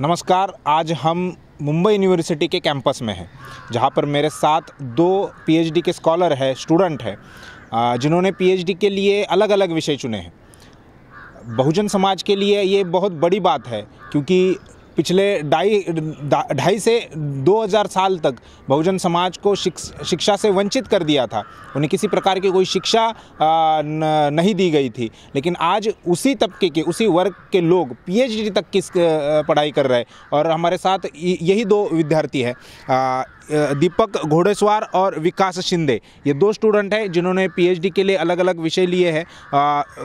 नमस्कार, आज हम मुंबई यूनिवर्सिटी के कैंपस में हैं, जहाँ पर मेरे साथ दो पीएचडी के स्कॉलर है, स्टूडेंट है जिन्होंने पीएचडी के लिए अलग अलग विषय चुने हैं। बहुजन समाज के लिए ये बहुत बड़ी बात है, क्योंकि पिछले ढाई ढाई से 2000 साल तक बहुजन समाज को शिक्ष- से वंचित कर दिया था। उन्हें किसी प्रकार की कोई शिक्षा नहीं दी गई थी। लेकिन आज उसी तबके के, उसी वर्ग के लोग पीएचडी तक की पढ़ाई कर रहे हैं। और हमारे साथ यही दो विद्यार्थी हैं दीपक घोड़ेसवार और विकास शिंदे। ये दो स्टूडेंट हैं जिन्होंने पीएचडी के लिए अलग अलग विषय लिए हैं।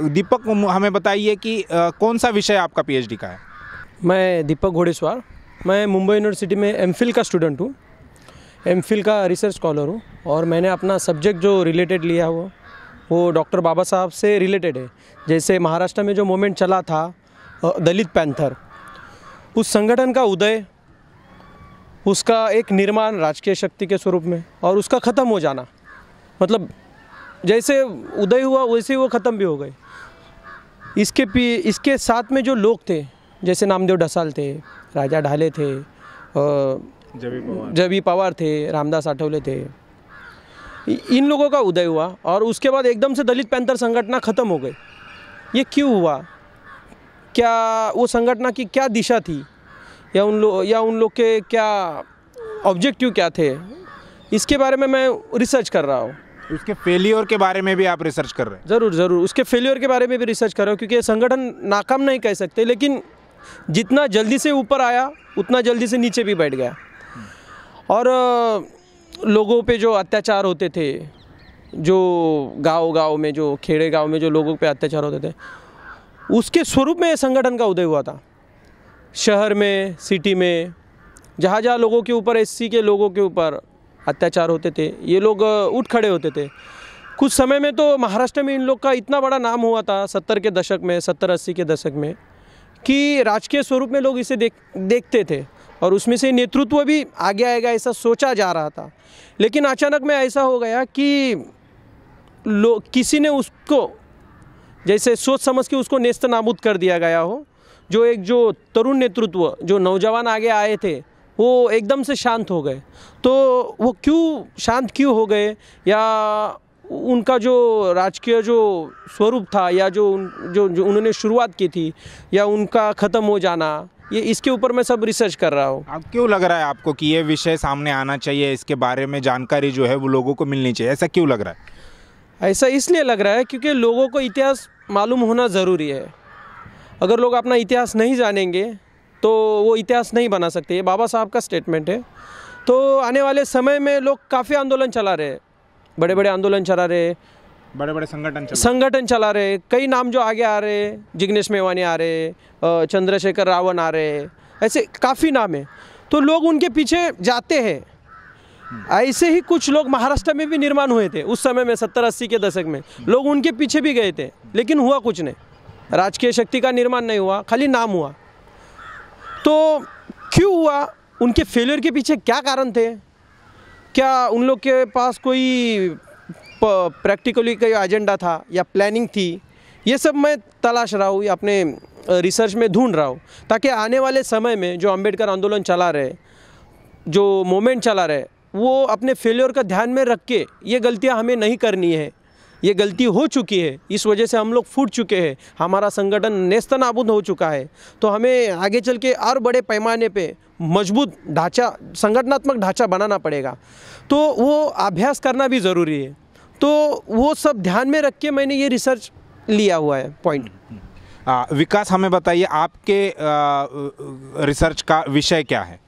दीपक, हमें बताइए कि कौन सा विषय आपका पीएचडी का है? मैं दीपक घोड़ेश्वर मैं मुंबई यूनिवर्सिटी में एम का स्टूडेंट हूँ। एम का रिसर्च स्कॉलर हूँ और मैंने अपना सब्जेक्ट जो रिलेटेड लिया हुआ, वो डॉक्टर बाबा साहब से रिलेटेड है। जैसे महाराष्ट्र में जो मोमेंट चला था दलित पैंथर, उस संगठन का उदय, उसका एक निर्माण राजकीय शक्ति के स्वरूप में और उसका ख़त्म हो जाना। मतलब जैसे उदय हुआ, वैसे ही वो ख़त्म भी हो गए। इसके पी, इसके साथ में जो लोग थे जैसे नामदेव ढसाल थे राजा ढाले थे जबी पवार। थे रामदास आठवले थे। इन लोगों का उदय हुआ और उसके बाद एकदम से दलित पैंथर संगठना ख़त्म हो गई। ये क्यों हुआ? क्या वो संगठना की क्या दिशा थी? या उन लोग या उन लोग के क्या ऑब्जेक्टिव क्या थे? इसके बारे में मैं रिसर्च कर रहा हूँ। उसके फेलियर के बारे में भी आप रिसर्च कर रहे हैं। ज़रूर ज़रूर। उसके फेलियर के बारे में भी रिसर्च कर रहा हूँ क्योंकि संगठन नाकाम नहीं कह सकते लेकिन जितना जल्दी से ऊपर आया, उतना जल्दी से नीचे भी बैठ गया। और लोगों पे जो अत्याचार होते थे, जो गाँव गाँव में जो, खेड़े गाँव में जो लोगों पे अत्याचार होते थे, उसके स्वरूप में संगठन का उदय हुआ था। शहर में, सिटी में, जहाँ जहाँ लोगों के ऊपर, एससी के लोगों के ऊपर अत्याचार होते थे, ये लोग उठ खड़े होते थे। कुछ समय में तो महाराष्ट्र में इन लोग का इतना बड़ा नाम हुआ था, सत्तर के दशक में, सत्तर अस्सी के दशक में। कि राजकीय स्वरूप में लोग इसे देख, देखते थे और उसमें से नेतृत्व भी आगे आएगा ऐसा सोचा जा रहा था। लेकिन अचानक में ऐसा हो गया कि लोग किसी ने उसको, जैसे सोच समझ के उसको नेस्त नाबूद कर दिया गया हो, जो एक, जो तरुण नेतृत्व, जो नौजवान आगे आए थे, वो एकदम से शांत हो गए। तो वो क्यों शांत क्यों हो गए? या उनका जो राजकीय जो स्वरूप था या जो उन- जो, जो उन्होंने शुरुआत की थी या उनका ख़त्म हो जाना ये इसके ऊपर मैं सब रिसर्च कर रहा हूँ। अब क्यों लग रहा है आपको कि ये विषय सामने आना चाहिए? इसके बारे में जानकारी जो है वो लोगों को मिलनी चाहिए। ऐसा क्यों लग रहा है? ऐसा इसलिए लग रहा है क्योंकि लोगों को इतिहास मालूम होना ज़रूरी है। अगर लोग अपना इतिहास नहीं जानेंगे तो वो इतिहास नहीं बना सकते। ये बाबा साहब का स्टेटमेंट है। तो आने वाले समय में लोग काफ़ी आंदोलन चला रहे हैं। बड़े बड़े आंदोलन चला रहे बड़े बड़े संगठन चल संगठन चला रहे कई नाम जो आगे आ रहे जिग्नेश मेवानी आ रहे चंद्रशेखर रावण आ रहे ऐसे काफ़ी नाम है। तो लोग उनके पीछे जाते हैं। ऐसे ही कुछ लोग महाराष्ट्र में भी निर्माण हुए थे उस समय में सत्तर अस्सी के दशक में। लोग उनके पीछे भी गए थे लेकिन हुआ कुछ नहीं। राजकीय शक्ति का निर्माण नहीं हुआ खाली नाम हुआ। तो क्यों हुआ? उनके फेलियर के पीछे क्या कारण थे? क्या उन लोग के पास कोई प्रैक्टिकली कोई एजेंडा था या प्लानिंग थी? ये सब मैं तलाश रहा हूँ, या अपने रिसर्च में ढूंढ रहा हूँ, ताकि आने वाले समय में जो अंबेडकर आंदोलन चला रहे, जो मोमेंट चला रहे, वो अपने फेलियर का ध्यान में रख के ये गलतियाँ हमें नहीं करनी है। ये गलती हो चुकी है इस वजह से हम लोग फूट चुके हैं हमारा संगठन नेस्त नाबूद हो चुका है। तो हमें आगे चल के और बड़े पैमाने पे मज़बूत ढांचा संगठनात्मक ढांचा बनाना पड़ेगा। तो वो अभ्यास करना भी ज़रूरी है। तो वो सब ध्यान में रख के मैंने ये रिसर्च लिया हुआ है पॉइंट। आ, विकास हमें बताइए आपके आ, रिसर्च का विषय क्या है?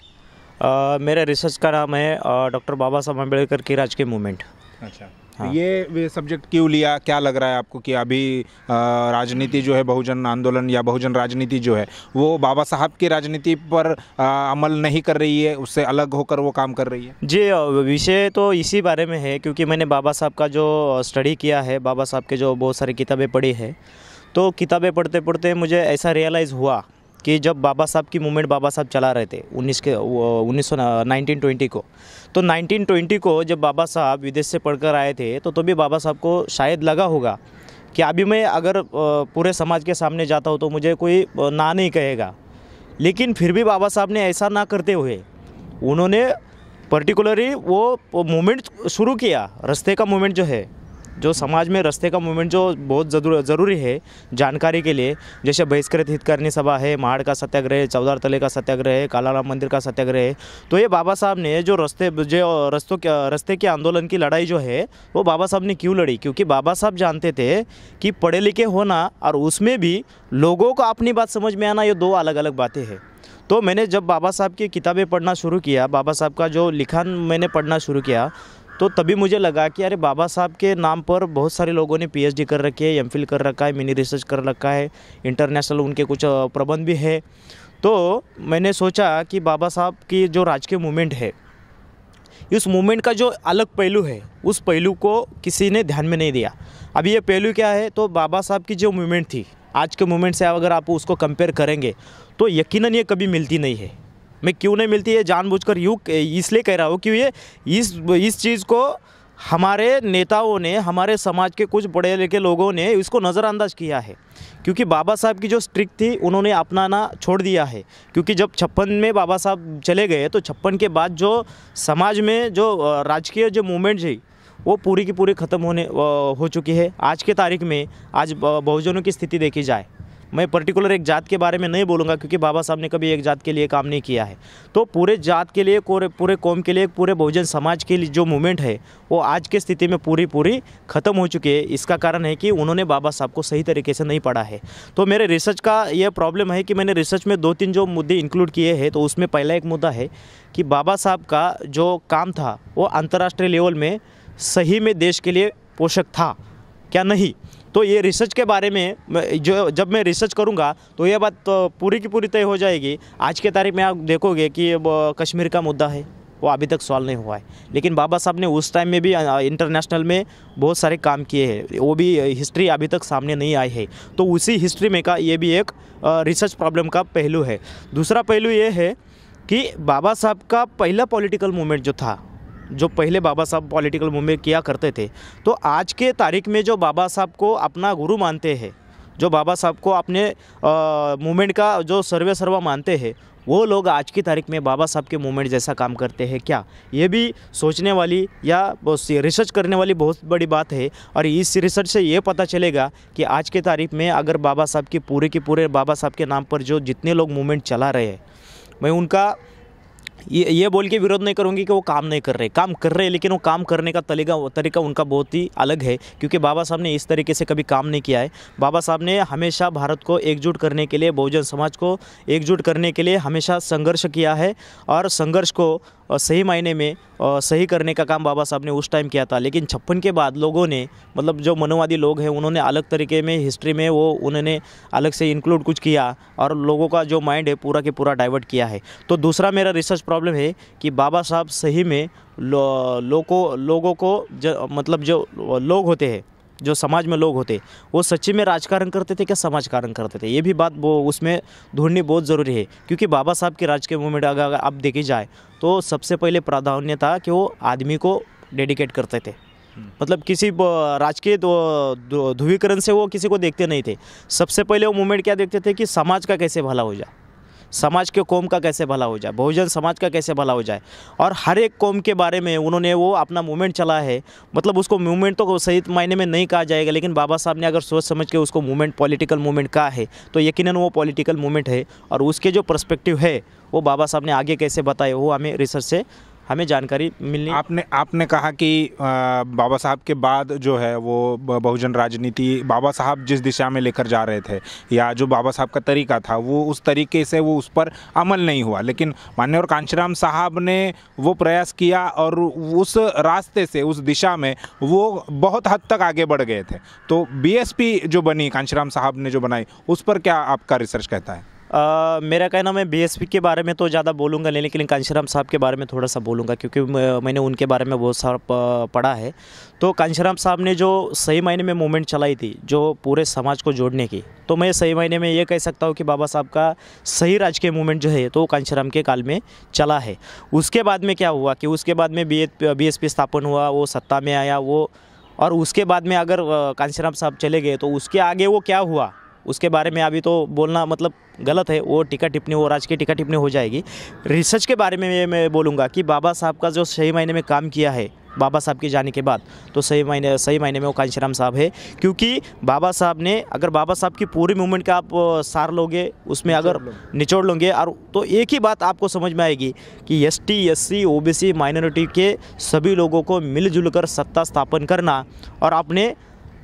अ, मेरे रिसर्च का नाम है डॉक्टर बाबा साहब अंबेडकर की राजकीय मूवमेंट। अच्छा। हाँ। ये सब्जेक्ट क्यों लिया क्या लग रहा है आपको कि अभी राजनीति जो है बहुजन आंदोलन या बहुजन राजनीति जो है वो बाबा साहब की राजनीति पर आ, अमल नहीं कर रही है उससे अलग होकर वो काम कर रही है जी विषय तो इसी बारे में है क्योंकि मैंने बाबा साहब का जो स्टडी किया है बाबा साहब के जो बहुत सारी किताबें पढ़ी है तो किताबें पढ़ते पढ़ते मुझे ऐसा रियलाइज़ हुआ कि जब बाबा साहब की मूवमेंट बाबा साहब चला रहे थे, उन्नीस के उन्नीस सौ नाइनटीन ट्वेंटी को। तो नाइनटीन ट्वेंटी को जब बाबा साहब विदेश से पढ़कर आए थे तो तभी तो बाबा साहब को शायद लगा होगा कि अभी मैं अगर पूरे समाज के सामने जाता हूँ तो मुझे कोई ना नहीं कहेगा। लेकिन फिर भी बाबा साहब ने ऐसा ना करते हुए, उन्होंने पर्टिकुलरली वो मूवमेंट शुरू किया, रस्ते का मूवमेंट जो है। जो समाज में रास्ते का मूवमेंट जो बहुत ज़रूर, ज़रूरी है जानकारी के लिए, जैसे बहिष्कृत हितकारिणी सभा है, महाड़ का सत्याग्रह चौदार तले का सत्याग्रह है काला राम मंदिर का सत्याग्रह है तो ये बाबा साहब ने जो रास्ते, जो रस्तों के, रस्ते के आंदोलन की लड़ाई जो है, वो बाबा साहब ने क्यों लड़ी? क्योंकि बाबा साहब जानते थे कि पढ़े लिखे होना और उसमें भी लोगों को अपनी बात समझ में आना, ये दो अलग अलग बातें हैं। तो मैंने जब बाबा साहब की किताबें पढ़ना शुरू किया, बाबा साहब का जो लिखान मैंने पढ़ना शुरू किया तो तभी मुझे लगा कि अरे बाबा साहब के नाम पर बहुत सारे लोगों ने पीएचडी कर रखी है एमफिल कर रखा है मिनी रिसर्च कर रखा है इंटरनेशनल उनके कुछ प्रबंध भी है। तो मैंने सोचा कि बाबा साहब की जो राजकीय मूवमेंट है, इस मूवमेंट का जो अलग पहलू है, उस पहलू को किसी ने ध्यान में नहीं दिया। अभी ये पहलू क्या है तो बाबा साहब की जो मूवमेंट थी, आज के मूवमेंट से अगर आप उसको कंपेयर करेंगे तो यकीनन ये कभी मिलती नहीं है। मैं क्यों नहीं मिलती है जानबूझकर? यूँ इसलिए कह रहा हूँ कि ये इस इस चीज़ को हमारे नेताओं ने, हमारे समाज के कुछ बड़े लिखे लोगों ने इसको नज़रअंदाज किया है। क्योंकि बाबा साहब की जो स्ट्रिक थी, उन्होंने अपनाना छोड़ दिया है। क्योंकि जब छप्पन में बाबा साहब चले गए तो छप्पन के बाद जो समाज में जो राजकीय जो मूवमेंट थी, वो पूरी की पूरी ख़त्म होने हो चुकी है। आज के तारीख में आज बहुजनों की स्थिति देखी जाए। मैं पर्टिकुलर एक जात के बारे में नहीं बोलूँगा, क्योंकि बाबा साहब ने कभी एक जात के लिए काम नहीं किया है। तो पूरे जात के लिए पूरे कौम के लिए, पूरे बहुजन समाज के लिए जो मूवमेंट है, वो आज के स्थिति में पूरी पूरी ख़त्म हो चुकी है। इसका कारण है कि उन्होंने बाबा साहब को सही तरीके से नहीं पढ़ा है। तो मेरे रिसर्च का यह प्रॉब्लम है कि मैंने रिसर्च में दो तीन जो मुद्दे इंक्लूड किए हैं तो उसमें पहला एक मुद्दा है कि बाबा साहब का जो काम था, वो अंतर्राष्ट्रीय लेवल में सही में देश के लिए पोषक था, क्या नहीं? तो ये रिसर्च के बारे में जो जब मैं रिसर्च करूँगा तो ये बात तो पूरी की पूरी तय हो जाएगी। आज के तारीख में आप देखोगे कि कश्मीर का मुद्दा है, वो अभी तक सॉल्व नहीं हुआ है। लेकिन बाबा साहब ने उस टाइम में भी इंटरनेशनल में बहुत सारे काम किए हैं। वो भी हिस्ट्री अभी तक सामने नहीं आई है। तो उसी हिस्ट्री में का ये भी एक रिसर्च प्रॉब्लम का पहलू है। दूसरा पहलू ये है कि बाबा साहब का पहला पॉलिटिकल मूवमेंट जो था जो पहले बाबा साहब पॉलिटिकल मूवमेंट किया करते थे तो आज के तारीख में जो बाबा साहब को अपना गुरु मानते हैं, जो बाबा साहब को अपने मूवमेंट का जो सर्वे सर्वा मानते हैं, वो लोग आज की तारीख में बाबा साहब के मूवमेंट जैसा काम करते हैं क्या? ये भी सोचने वाली या रिसर्च करने वाली बहुत बड़ी बात है और इस रिसर्च से ये पता चलेगा कि आज के तारीख में अगर बाबा साहब की पूरे के पूरे बाबा साहब के नाम पर जो जितने लोग मूवमेंट चला रहे हैं, मैं उनका ये ये बोल के विरोध नहीं करूँगी कि वो काम नहीं कर रहे। काम कर रहे, लेकिन वो काम करने का तरीका तरीका उनका बहुत ही अलग है, क्योंकि बाबा साहब ने इस तरीके से कभी काम नहीं किया है। बाबा साहब ने हमेशा भारत को एकजुट करने के लिए, बहुजन समाज को एकजुट करने के लिए हमेशा संघर्ष किया है और संघर्ष को सही मायने में सही करने का काम बाबा साहब ने उस टाइम किया था। लेकिन छप्पन के बाद लोगों ने मतलब जो मनोवादी लोग हैं उन्होंने अलग तरीके में हिस्ट्री में वो उन्होंने अलग से इंक्लूड कुछ किया और लोगों का जो माइंड है पूरा के पूरा डाइवर्ट किया है। तो दूसरा मेरा रिसर्च प्रॉब्लम है कि बाबा साहब सही में लो, लोगों लोगों को जो मतलब जो लोग होते हैं जो समाज में लोग होते वो सच्ची में राजकारण करते थे क्या समाज कारण करते थे? ये भी बात वो उसमें ढूंढनी बहुत ज़रूरी है क्योंकि बाबा साहब के राजकीय मूवमेंट अगर आप देखी जाए तो सबसे पहले प्राधान्य था कि वो आदमी को डेडिकेट करते थे। मतलब किसी राजकीय ध्रुवीकरण से वो किसी को देखते नहीं थे। सबसे पहले वो मूवमेंट क्या देखते थे कि समाज का कैसे भला हो जाए। समाज के कौम का कैसे भला हो जाए, बहुजन समाज का कैसे भला हो जाए? और हर एक कौम के बारे में उन्होंने वो अपना मूवमेंट चला है। मतलब उसको मूवमेंट तो सही मायने में नहीं कहा जाएगा, लेकिन बाबा साहब ने अगर सोच समझ के उसको मूवमेंट पॉलिटिकल मूवमेंट कहा है तो यकीन वो पॉलिटिकल मूवमेंट है। और उसके जो परस्पेक्टिव है, वो बाबा साहब ने आगे कैसे बताए, वो हमें रिसर्च से हमें जानकारी मिलनी। आपने आपने कहा कि बाबा साहब के बाद जो है वो बहुजन राजनीति, बाबा साहब जिस दिशा में लेकर जा रहे थे, या जो बाबा साहब का तरीका था, वो उस तरीके से वो उस पर अमल नहीं हुआ। लेकिन मान्य और कांशीराम साहब ने वो प्रयास किया और उस रास्ते से, उस दिशा में वो बहुत हद तक आगे बढ़ गए थे। तो बीएसपी जो बनी, कांशीराम साहब ने जो बनाई, उस पर क्या आपका रिसर्च कहता है? आ, मेरा कहना मैं बीएसपी के बारे में तो ज़्यादा बोलूँगा नहीं लेकिन कांशीराम साहब के बारे में थोड़ा सा बोलूँगा क्योंकि मैंने उनके बारे में बहुत सारा पढ़ा है। तो कांशीराम साहब ने जो सही मायने में मूवमेंट चलाई थी जो पूरे समाज को जोड़ने की तो मैं सही मायने में ये कह सकता हूँ कि बाबा साहब का सही राजकीय मूवमेंट जो है तो कांशीराम के काल में चला है। उसके बाद में क्या हुआ कि उसके बाद में बी बी स्थापन हुआ वो सत्ता में आया वो और उसके बाद में अगर कांशीराम साहब चले गए तो उसके आगे वो क्या हुआ? उसके बारे में अभी तो बोलना मतलब गलत है वो टीका टिप्पणी वो राजकीय टीका टिप्पणी हो जाएगी। रिसर्च के बारे में मैं- बोलूँगा कि बाबा साहब का जो सही महीने में काम किया है बाबा साहब के जाने के बाद तो सही महीने सही महीने में वो कांशीराम साहब है। क्योंकि बाबा साहब ने अगर बाबा साहब की पूरी मूवमेंट का आप सार लोगे उसमें अगर निचोड़ लोगे। और तो एक ही बात आपको समझ में आएगी कि S T S C O B C minority के सभी लोगों को मिलजुल कर सत्ता स्थापन करना और अपने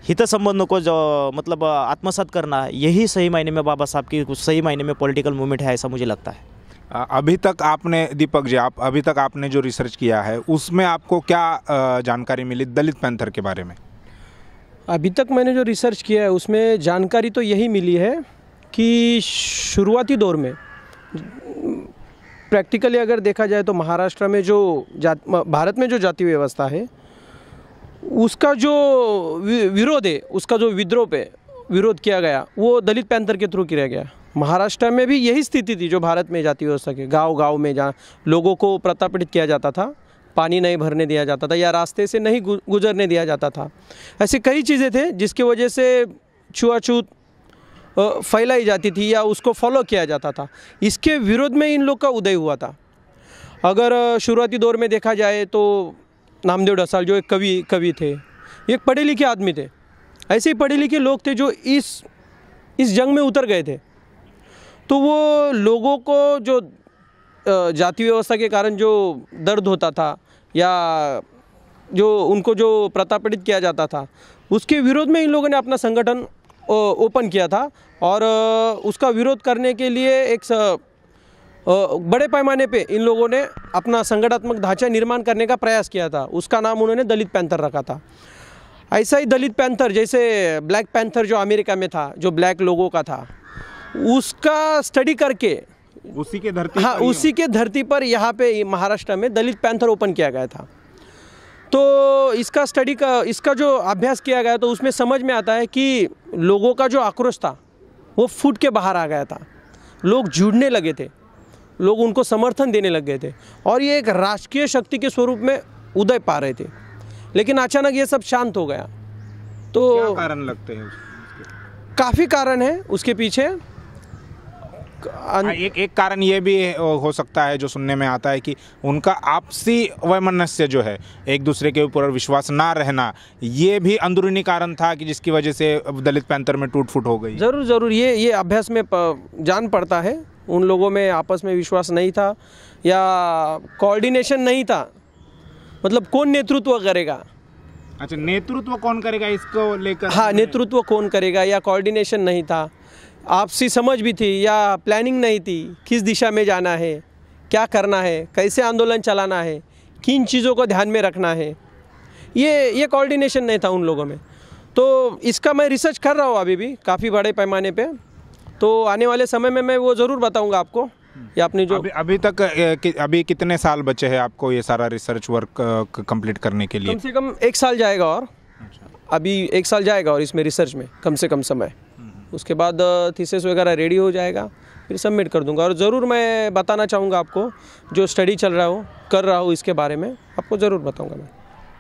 हित संबंधों को जो मतलब आत्मसात करना यही सही मायने में बाबा साहब की सही मायने में पॉलिटिकल मूवमेंट है ऐसा मुझे लगता है। अभी तक आपने दीपक जी आप अभी तक आपने जो रिसर्च किया है उसमें आपको क्या जानकारी मिली दलित पैंथर के बारे में? अभी तक मैंने जो रिसर्च किया है उसमें जानकारी तो यही मिली है कि शुरुआती दौर में प्रैक्टिकली अगर देखा जाए तो महाराष्ट्र में जो जात भारत में जो जाति व्यवस्था है उसका जो विरोध है, उसका जो विद्रोह पे विरोध किया गया, वो दलित पैंथर के थ्रू किया गया। महाराष्ट्र में भी यही स्थिति थी जो भारत में जाति व्यवस्था के। गाँव गाँव में जहाँ लोगों को प्रताड़ित किया जाता था, पानी नहीं भरने दिया जाता था या रास्ते से नहीं गुजरने दिया जाता था। ऐसी कई चीज़ें थे जिसकी वजह से छुआछूत फैलाई जाती थी या उसको फॉलो किया जाता था। इसके विरोध में इन लोग का उदय हुआ था। अगर शुरुआती दौर में देखा जाए तो नामदेव डसाल जो एक कवि कवि थे, एक पढ़े लिखे आदमी थे। ऐसे ही पढ़े लिखे लोग थे जो इस इस जंग में उतर गए थे। तो वो लोगों को जो जाति व्यवस्था के कारण जो दर्द होता था या जो उनको जो प्रताड़ित किया जाता था, उसके विरोध में इन लोगों ने अपना संगठन ओपन किया था। और उसका विरोध करने के लिए एक बड़े पैमाने पे इन लोगों ने अपना संगठनात्मक ढांचा निर्माण करने का प्रयास किया था। उसका नाम उन्होंने दलित पैंथर रखा था। ऐसा ही दलित पैंथर जैसे ब्लैक पैंथर जो अमेरिका में था जो ब्लैक लोगों का था उसका स्टडी करके उसी के धरती हाँ उसी के धरती पर यहाँ पे महाराष्ट्र में दलित पैंथर ओपन किया गया था। तो इसका स्टडी का इसका जो अभ्यास किया गया तो उसमें समझ में आता है कि लोगों का जो आक्रोश था वो फूट के बाहर आ गया था। लोग जुड़ने लगे थे। लोग उनको समर्थन देने लग गए थे और ये एक राजकीय शक्ति के स्वरूप में उदय पा रहे थे। लेकिन अचानक ये सब शांत हो गया। तो क्या कारण लगते हैं काफ़ी कारण है उसके पीछे। हाँ, एक एक कारण ये भी हो सकता है जो सुनने में आता है कि उनका आपसी वैमनस्य जो है एक दूसरे के ऊपर विश्वास ना रहना ये भी अंदरूनी कारण था कि जिसकी वजह से दलित पैंतर में टूट फूट हो गई। ज़रूर ज़रूर ये ये अभ्यास में जान पड़ता है। उन लोगों में आपस में विश्वास नहीं था या कोऑर्डिनेशन नहीं था। मतलब कौन नेतृत्व करेगा? अच्छा नेतृत्व कौन करेगा इसको लेकर? हाँ नेतृत्व कौन करेगा या कोऑर्डिनेशन नहीं था। आपसी समझ भी थी या प्लानिंग नहीं थी किस दिशा में जाना है क्या करना है कैसे आंदोलन चलाना है किन चीज़ों को ध्यान में रखना है ये ये कोऑर्डिनेशन नहीं था उन लोगों में। तो इसका मैं रिसर्च कर रहा हूँ अभी भी काफ़ी बड़े पैमाने पे। तो आने वाले समय में मैं वो ज़रूर बताऊँगा आपको या अपनी जो अभी अभी तक कि, अभी कितने साल बचे हैं आपको ये सारा रिसर्च वर्क कंप्लीट करने के लिए? कम से कम एक साल जाएगा और। अभी एक साल जाएगा और इसमें रिसर्च में कम से कम समय। उसके बाद थीसेस वगैरह रेडी हो जाएगा, फिर सबमिट कर दूँगा। और ज़रूर मैं बताना चाहूँगा आपको, जो स्टडी चल रहा हो, कर रहा हो इसके बारे में, आपको ज़रूर बताऊँगा मैं।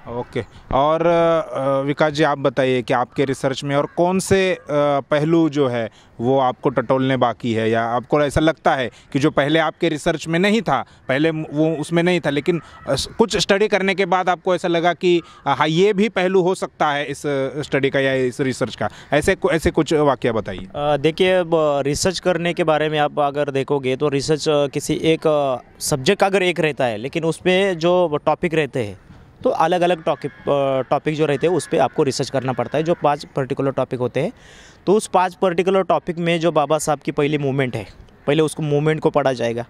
ओके। और विकास जी, आप बताइए कि आपके रिसर्च में और कौन से पहलू जो है, वो आपको टटोलने बाकी है? या आपको ऐसा लगता है कि जो पहले आपके रिसर्च में नहीं था, पहले वो उसमें नहीं था, लेकिन कुछ स्टडी करने के बाद आपको ऐसा लगा कि हाँ ये भी पहलू हो सकता है इस स्टडी का या इस रिसर्च का? ऐसे ऐसे कुछ वाक्य बताइए। देखिए रिसर्च करने के बारे में आप अगर देखोगे तो रिसर्च किसी एक सब्जेक्ट अगर एक रहता है, लेकिन उसमें जो टॉपिक रहते हैं तो अलग अलग टॉपिक टॉपिक जो रहते हैं, उस पर आपको रिसर्च करना पड़ता है, जो पाँच पर्टिकुलर टॉपिक होते हैं। तो उस पाँच पर्टिकुलर टॉपिक में जो बाबा साहब की पहली मूवमेंट है, पहले उसको मूवमेंट को पढ़ा जाएगा।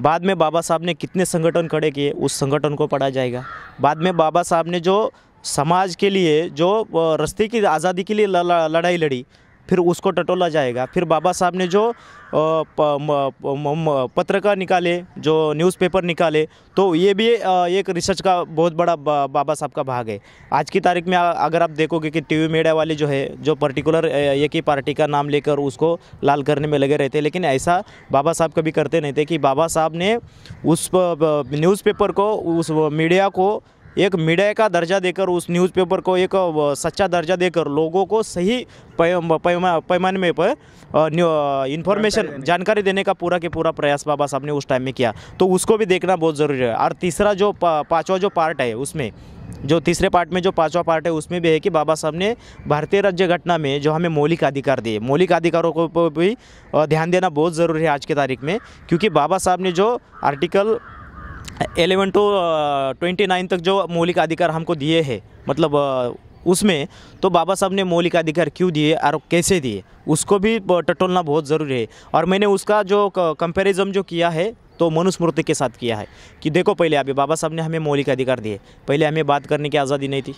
बाद में बाबा साहब ने कितने संगठन खड़े किए, उस संगठन को पढ़ा जाएगा। बाद में बाबा साहब ने जो समाज के लिए, जो रस्ते की आज़ादी के लिए लड़ाई लड़ी फिर उसको टटोला जाएगा। फिर बाबा साहब ने जो पत्रकार निकाले, जो न्यूज़पेपर निकाले तो ये भी एक रिसर्च का बहुत बड़ा बाबा साहब का भाग है। आज की तारीख में अगर आप देखोगे कि टीवी मीडिया वाले जो है, जो पर्टिकुलर एक ही पार्टी का नाम लेकर उसको लाल करने में लगे रहते, लेकिन ऐसा बाबा साहब कभी करते नहीं थे कि बाबा साहब ने उस न्यूज़पेपर को, उस मीडिया को एक मीडिया का दर्जा देकर उस न्यूज़पेपर को एक सच्चा दर्जा देकर लोगों को सही पैमा पैमा- पैमाने में पर इन्फॉर्मेशन जानकारी देने का। पूरा के पूरा प्रयास बाबा साहब ने उस टाइम में किया। तो उसको भी देखना बहुत ज़रूरी है। और तीसरा जो पांचवा जो पार्ट है उसमें जो तीसरे पार्ट में जो पांचवा पार्ट है उसमें भी है कि बाबा साहब ने भारतीय राज्य घटना में जो हमें मौलिक अधिकार दिए मौलिक अधिकारों को भी ध्यान देना बहुत ज़रूरी है आज की तारीख में। क्योंकि बाबा साहब ने जो article eleven to twenty nine तक जो मौलिक अधिकार हमको दिए हैं मतलब उसमें तो बाबा साहब ने मौलिक अधिकार क्यों दिए और कैसे दिए? उसको भी टटोलना बहुत ज़रूरी है। और मैंने उसका जो कंपेरिजम जो किया है तो मनुस्मृति के साथ किया है। कि देखो, पहले अभी बाबा साहब ने हमें मौलिक अधिकार दिए। पहले हमें बात करने की आज़ादी नहीं थी।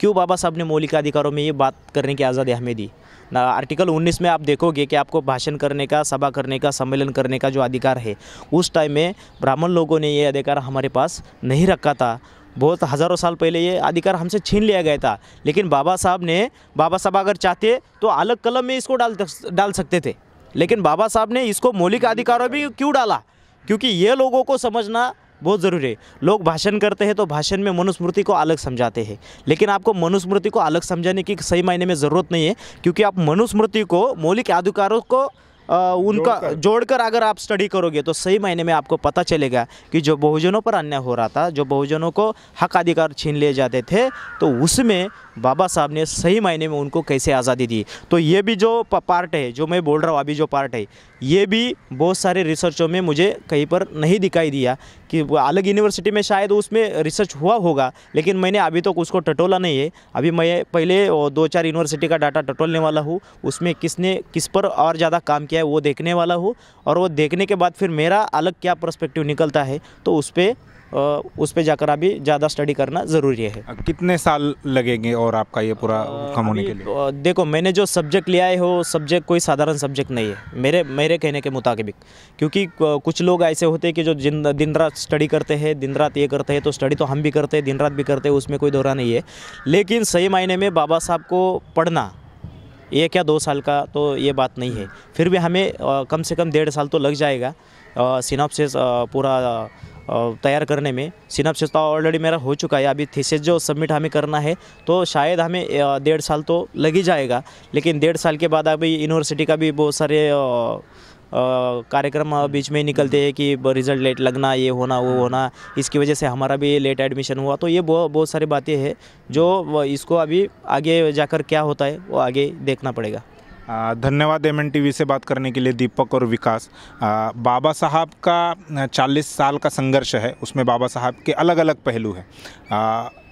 क्यों बाबा साहब ने मौलिक अधिकारों में ये बात करने की आज़ादी हमें दी? ना आर्टिकल 19 में आप देखोगे कि आपको भाषण करने का, सभा करने का, सम्मेलन करने का जो अधिकार है, उस टाइम में ब्राह्मण लोगों ने ये अधिकार हमारे पास नहीं रखा था। बहुत हज़ारों साल पहले ये अधिकार हमसे छीन लिया गया था। लेकिन बाबा साहब ने, बाबा साहब अगर चाहते तो अलग कलम में इसको डाल डाल सकते थे। लेकिन बाबा साहब ने इसको मौलिक अधिकारों में क्यों डाला? क्योंकि ये लोगों को समझना बहुत ज़रूरी है। लोग भाषण करते हैं तो भाषण में मनुस्मृति को अलग समझाते हैं। लेकिन आपको मनुस्मृति को अलग समझाने की सही मायने में ज़रूरत नहीं है, क्योंकि आप मनुस्मृति को, मौलिक अधिकारों को उनका जोड़कर। अगर आप स्टडी करोगे तो सही मायने में आपको पता चलेगा कि जो बहुजनों पर अन्याय हो रहा था जो बहुजनों को हक अधिकार छीन लिए जाते थे तो उसमें बाबा साहब ने सही मायने में उनको कैसे आज़ादी दी? तो ये भी जो पार्ट है जो मैं बोल रहा हूँ अभी जो पार्ट है ये भी बहुत सारे रिसर्चों में मुझे कहीं पर नहीं दिखाई दिया कि अलग यूनिवर्सिटी में शायद उसमें रिसर्च हुआ होगा लेकिन मैंने अभी तक तो उसको टटोला नहीं है। अभी मैं पहले दो चार यूनिवर्सिटी का डाटा टटोलने वाला हूँ उसमें किसने किस पर और ज़्यादा काम किया है वो देखने वाला हूँ और वो देखने के बाद फिर मेरा अलग क्या पर्सपेक्टिव निकलता है तो उस पर उस पर जाकर अभी ज़्यादा स्टडी करना ज़रूरी है। कितने साल लगेंगे और आपका ये पूरा कम होने के लिए? देखो मैंने जो सब्जेक्ट लिया है वो सब्जेक्ट कोई साधारण सब्जेक्ट नहीं है मेरे मेरे कहने के मुताबिक। क्योंकि कुछ लोग ऐसे होते हैं कि जो दिन दिन रात स्टडी करते हैं दिन रात ये करते हैं तो स्टडी तो हम भी करते हैं दिन रात भी करते हैं उसमें कोई दौरा नहीं है। लेकिन सही मायने में बाबा साहब को पढ़ना ये क्या दो साल का तो ये बात नहीं है। फिर भी हमें कम से कम डेढ़ साल तो लग जाएगा सिनॉप्सिस पूरा तैयार करने में। सिनॉप्सिस तो ऑलरेडी मेरा हो चुका है अभी थीसेस जो सबमिट हमें करना है तो शायद हमें डेढ़ साल तो लग ही जाएगा। लेकिन डेढ़ साल के बाद अभी यूनिवर्सिटी का भी बहुत सारे कार्यक्रम बीच में ही निकलते हैं कि रिज़ल्ट लेट लगना ये होना वो होना। इसकी वजह से हमारा भी लेट एडमिशन हुआ। तो ये बहुत बहुत सारी बातें हैं जो इसको अभी आगे जाकर क्या होता है वो आगे देखना पड़ेगा। धन्यवाद एम एन से बात करने के लिए दीपक और विकास। आ, बाबा साहब का चालीस साल का संघर्ष है उसमें बाबा साहब के अलग अलग पहलू हैं।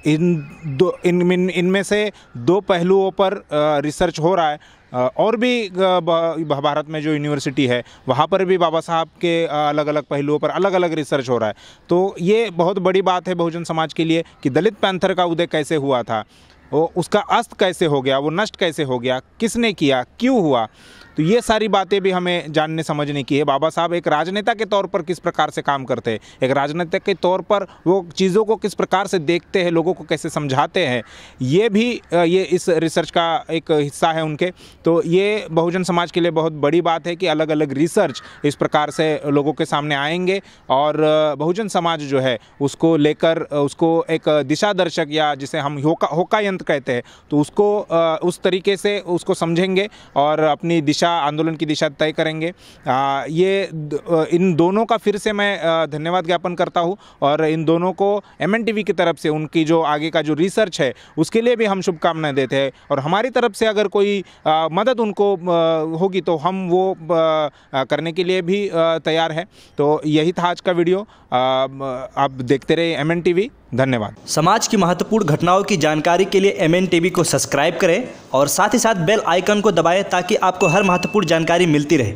इन दो इन इनमें इन से दो पहलुओं पर रिसर्च हो रहा है। और भी भारत में जो यूनिवर्सिटी है, वहाँ पर भी बाबा साहब के अलग अलग पहलुओं पर अलग अलग रिसर्च हो रहा है। तो ये बहुत बड़ी बात है बहुजन समाज के लिए कि दलित पैंथर का उदय कैसे हुआ था, वो उसका अस्त कैसे हो गया, वो नष्ट कैसे हो गया, किसने किया, क्यों हुआ? तो ये सारी बातें भी हमें जानने, समझने की है। बाबा साहब, एक राजनेता के तौर पर किस प्रकार से काम करते हैं? एक राजनेता के तौर पर वो चीज़ों को किस प्रकार से देखते हैं, लोगों को कैसे समझाते हैं? ये भी ये इस रिसर्च का एक हिस्सा है उनके। तो ये बहुजन समाज के लिए बहुत बड़ी बात है कि अलग अलग रिसर्च इस प्रकार से लोगों के सामने आएँगे और बहुजन समाज जो है, उसको लेकर उसको एक दिशा दर्शक या जिसे हम होका होका यंत्र कहते हैं तो उसको उस तरीके से उसको समझेंगे और अपनी दिशा आंदोलन की दिशा तय करेंगे। अ, ये इन दोनों का फिर से मैं धन्यवाद ज्ञापन करता हूँ और इन दोनों को एमएनटीवी की तरफ़ से उनकी जो आगे का जो रिसर्च है उसके लिए भी हम शुभकामनाएँ देते हैं। और हमारी तरफ़ से अगर कोई अ, मदद उनको होगी तो हम वो अ, करने के लिए भी तैयार है। तो यही था आज का वीडियो। आप देखते रहे एम धन्यवाद। समाज की महत्वपूर्ण घटनाओं की जानकारी के लिए एम एन को सब्सक्राइब करें और साथ ही साथ बेल आइकन को दबाएँ ताकि आपको हर महत्वपूर्ण जानकारी मिलती रहे।